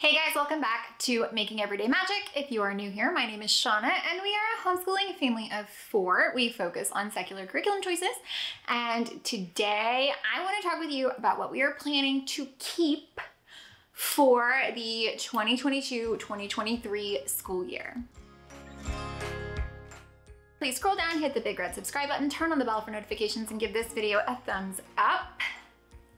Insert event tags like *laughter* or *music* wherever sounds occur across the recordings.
Hey guys, welcome back to Making Everyday Magic. If you are new here, my name is Shanna and we are a homeschooling family of four. We focus on secular curriculum choices. And today I want to talk with you about what we are planning to keep for the 2022-2023 school year. Please scroll down, hit the big red subscribe button, turn on the bell for notifications, and give this video a thumbs up.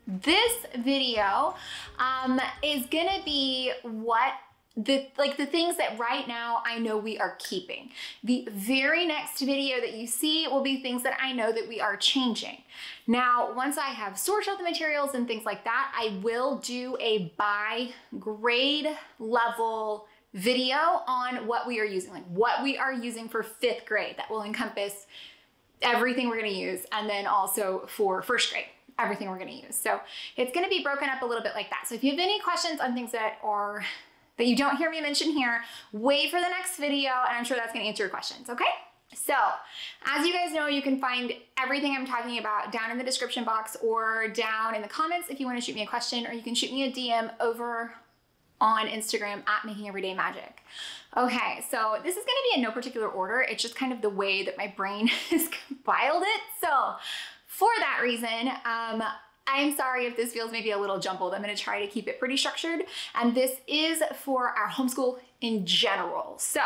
This video um, is gonna be what the like the things that right now I know we are keeping. The very next video that you see will be things that I know that we are changing. Now, once I have sourced out the materials and things like that, I will do a by grade level video on what we are using, like what we are using for fifth grade. That will encompass everything we're gonna use and then also for first grade everything we're gonna use. So it's gonna be broken up a little bit like that. So if you have any questions on things that are that you don't hear me mention here, wait for the next video and I'm sure that's gonna answer your questions, okay? So, as you guys know, you can find everything I'm talking about down in the description box or down in the comments if you want to shoot me a question, or you can shoot me a DM over on Instagram at Making Everyday Magic. Okay, so this is gonna be in no particular order. It's just kind of the way that my brain *laughs* has compiled it. So for that reason, um, I'm sorry if this feels maybe a little jumbled. I'm gonna try to keep it pretty structured. And this is for our homeschool in general. So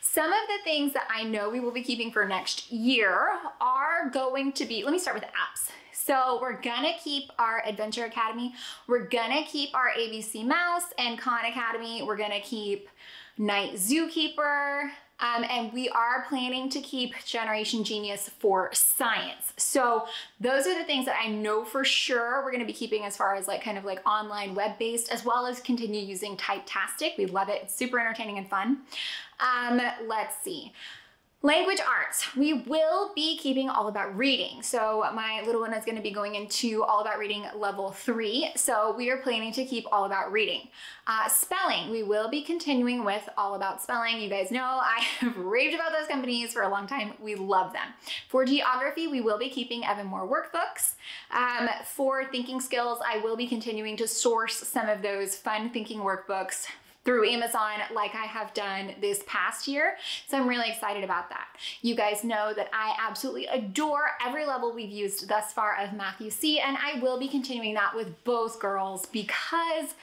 some of the things that I know we will be keeping for next year are going to be, let me start with apps. So we're gonna keep our Adventure Academy. We're gonna keep our ABC Mouse and Khan Academy. We're gonna keep Night Zookeeper, um, and we are planning to keep Generation Genius for science. So those are the things that I know for sure we're gonna be keeping as far as like kind of like online web-based, as well as continue using Typetastic. We love it, it's super entertaining and fun. Um, let's see. Language arts, we will be keeping all about reading. So my little one is gonna be going into all about reading level three. So we are planning to keep all about reading. Uh, spelling, we will be continuing with all about spelling. You guys know *laughs* I have raved about those companies for a long time. We love them. For geography, we will be keeping Evan Moor workbooks. Um, for thinking skills, I will be continuing to source some of those fun thinking workbooks through Amazon like I have done this past year. So I'm really excited about that. You guys know that I absolutely adore every level we've used thus far of Math-U-See, and I will be continuing that with both girls because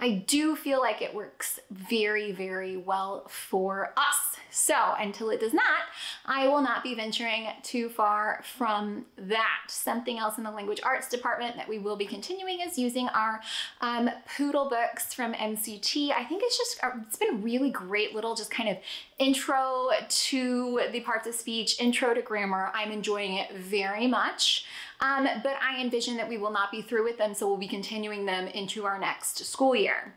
I do feel like it works very, very well for us. So until it does not, I will not be venturing too far from that. Something else in the language arts department that we will be continuing is using our um, Poodle books from MCT. I think it's just, uh, it's been really great little just kind of intro to the parts of speech, intro to grammar. I'm enjoying it very much. Um, but I envision that we will not be through with them, so we'll be continuing them into our next school year.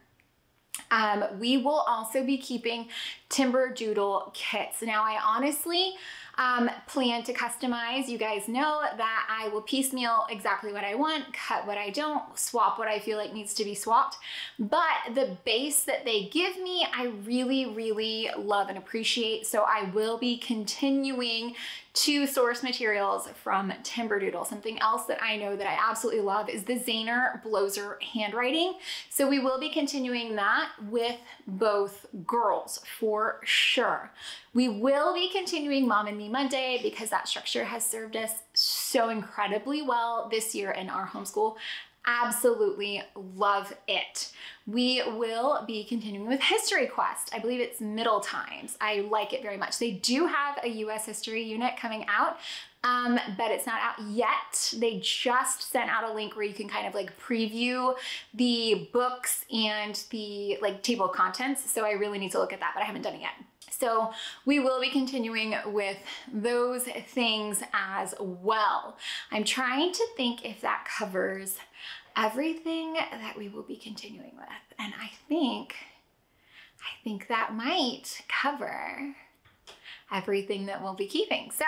Um, we will also be keeping Timberdoodle kits. Now, I honestly um, plan to customize. You guys know that I will piecemeal exactly what I want, cut what I don't, swap what I feel like needs to be swapped. But the base that they give me, I really, really love and appreciate. So I will be continuing to source materials from Timberdoodle. Something else that I know that I absolutely love is the Zaner Bloser handwriting. So we will be continuing that with both girls for sure. We will be continuing Mom and Me Monday because that structure has served us so incredibly well this year in our homeschool absolutely love it. We will be continuing with History Quest. I believe it's Middle Times. I like it very much. They do have a US history unit coming out, um, but it's not out yet. They just sent out a link where you can kind of like preview the books and the like table of contents. So I really need to look at that, but I haven't done it yet. So we will be continuing with those things as well. I'm trying to think if that covers everything that we will be continuing with. And I think, I think that might cover everything that we'll be keeping. So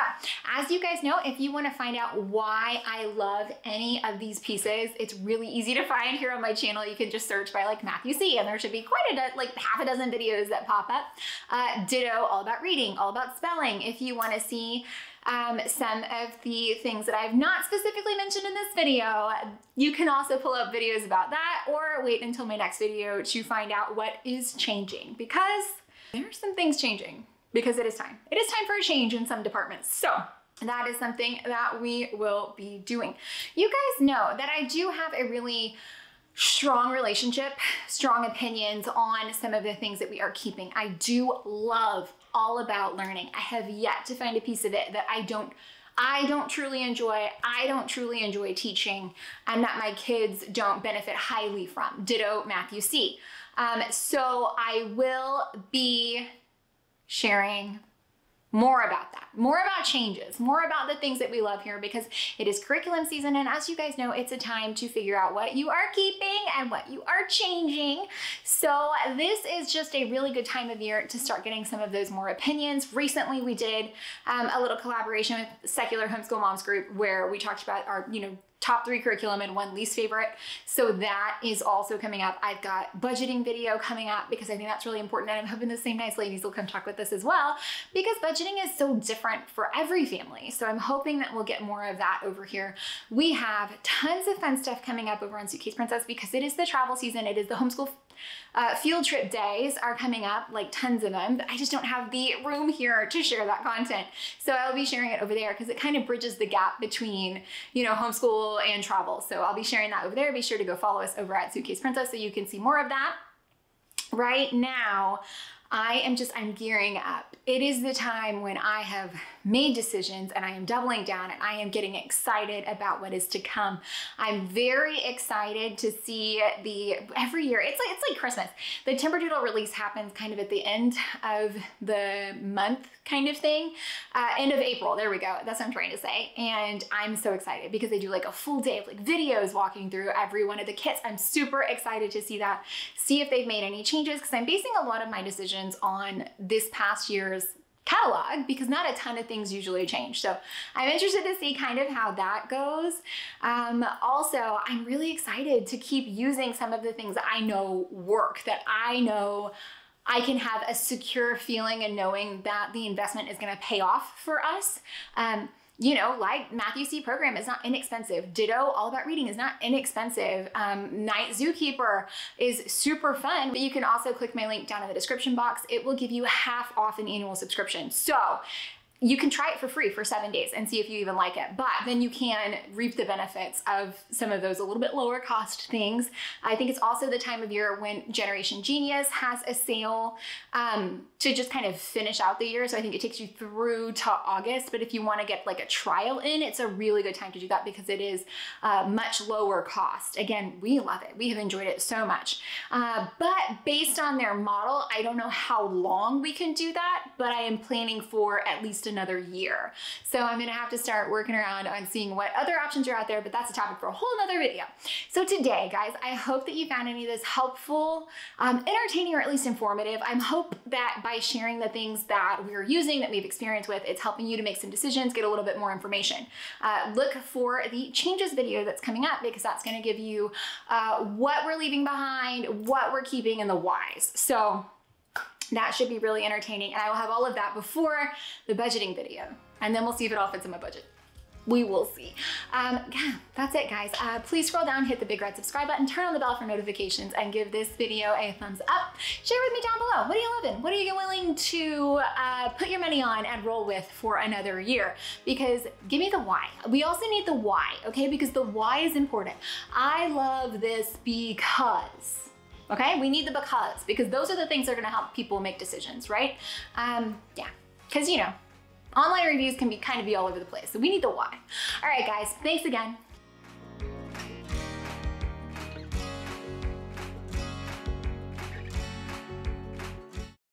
as you guys know, if you wanna find out why I love any of these pieces, it's really easy to find here on my channel. You can just search by like Math-U-See and there should be quite a, like half a dozen videos that pop up. Uh, ditto, all about reading, all about spelling. If you wanna see um, some of the things that I've not specifically mentioned in this video. You can also pull up videos about that or wait until my next video to find out what is changing because there are some things changing because it is time. It is time for a change in some departments. So that is something that we will be doing. You guys know that I do have a really strong relationship, strong opinions on some of the things that we are keeping. I do love all about learning. I have yet to find a piece of it that I don't I don't truly enjoy, I don't truly enjoy teaching, and that my kids don't benefit highly from. Ditto Math-U-See. Um, so I will be sharing more about that, more about changes, more about the things that we love here because it is curriculum season. And as you guys know, it's a time to figure out what you are keeping and what you are changing. So this is just a really good time of year to start getting some of those more opinions. Recently, we did um, a little collaboration with Secular Homeschool Moms Group where we talked about our, you know, top three curriculum and one least favorite. So that is also coming up. I've got budgeting video coming up because I think that's really important. And I'm hoping the same nice ladies will come talk with us as well because budgeting is so different for every family. So I'm hoping that we'll get more of that over here. We have tons of fun stuff coming up over on Suitcase Princess because it is the travel season. It is the homeschool uh, field trip days are coming up, like tons of them. I just don't have the room here to share that content. So I'll be sharing it over there because it kind of bridges the gap between, you know, homeschool and travel. So I'll be sharing that over there. Be sure to go follow us over at Suitcase Princess so you can see more of that. Right now, I am just, I'm gearing up. It is the time when I have made decisions and I am doubling down and I am getting excited about what is to come. I'm very excited to see the, every year, it's like, it's like Christmas. The Timberdoodle release happens kind of at the end of the month kind of thing. Uh, end of April, there we go. That's what I'm trying to say. And I'm so excited because they do like a full day of like videos walking through every one of the kits. I'm super excited to see that, see if they've made any changes because I'm basing a lot of my decisions on this past year's catalog because not a ton of things usually change. So I'm interested to see kind of how that goes. Um, also, I'm really excited to keep using some of the things that I know work, that I know I can have a secure feeling and knowing that the investment is going to pay off for us. Um, you know, like Math-U-See program is not inexpensive. Ditto, All About Reading is not inexpensive. Um, Night Zookeeper is super fun, but you can also click my link down in the description box. It will give you half off an annual subscription. So you can try it for free for seven days and see if you even like it. But then you can reap the benefits of some of those a little bit lower cost things. I think it's also the time of year when Generation Genius has a sale um, to just kind of finish out the year. So I think it takes you through to August. But if you want to get like a trial in, it's a really good time to do that because it is uh, much lower cost. Again, we love it. We have enjoyed it so much. Uh, but based on their model, I don't know how long we can do that, but I am planning for at least another year. So I'm gonna have to start working around on seeing what other options are out there, but that's a topic for a whole nother video. So today, guys, I hope that you found any of this helpful, um, entertaining, or at least informative. I hope that by sharing the things that we're using, that we've experienced with, it's helping you to make some decisions, get a little bit more information. Uh, look for the changes video that's coming up because that's gonna give you uh, what we're leaving behind, what we're keeping, and the whys. So that should be really entertaining. And I will have all of that before the budgeting video. And then we'll see if it all fits in my budget. We will see. Um, yeah, that's it guys. Uh, please scroll down, hit the big red subscribe button, turn on the bell for notifications, and give this video a thumbs up. Share with me down below. What are you loving? What are you willing to uh, put your money on and roll with for another year? Because give me the why. We also need the why, okay? Because the why is important. I love this because Okay, we need the because, because those are the things that are gonna help people make decisions, right? Um, yeah, because you know, online reviews can be kind of be all over the place. So we need the why. All right, guys, thanks again.